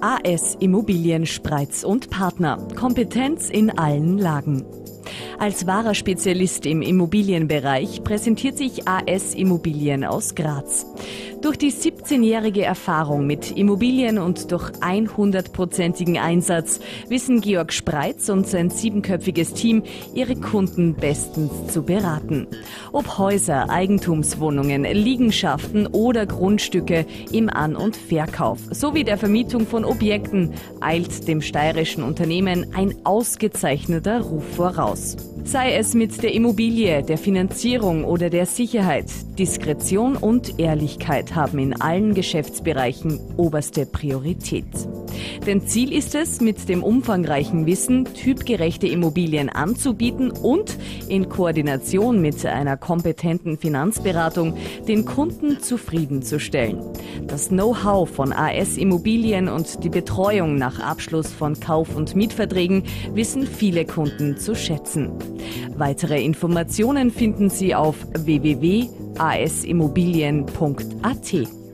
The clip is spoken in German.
AS Immobilien Spreiz und Partner. Kompetenz in allen Lagen. Als wahrer Spezialist im Immobilienbereich präsentiert sich AS Immobilien aus Graz. Durch die 17-jährige Erfahrung mit Immobilien und durch 100-prozentigen Einsatz wissen Georg Spreitz und sein siebenköpfiges Team, ihre Kunden bestens zu beraten. Ob Häuser, Eigentumswohnungen, Liegenschaften oder Grundstücke im An- und Verkauf sowie der Vermietung von Objekten eilt dem steirischen Unternehmen ein ausgezeichneter Ruf voraus. Sei es mit der Immobilie, der Finanzierung oder der Sicherheit, Diskretion und Ehrlichkeit haben in allen Geschäftsbereichen oberste Priorität. Denn Ziel ist es, mit dem umfangreichen Wissen typgerechte Immobilien anzubieten und in Koordination mit einer kompetenten Finanzberatung den Kunden zufriedenzustellen. Das Know-how von AS Immobilien und die Betreuung nach Abschluss von Kauf- und Mietverträgen wissen viele Kunden zu schätzen. Weitere Informationen finden Sie auf www.asimmobilien.at.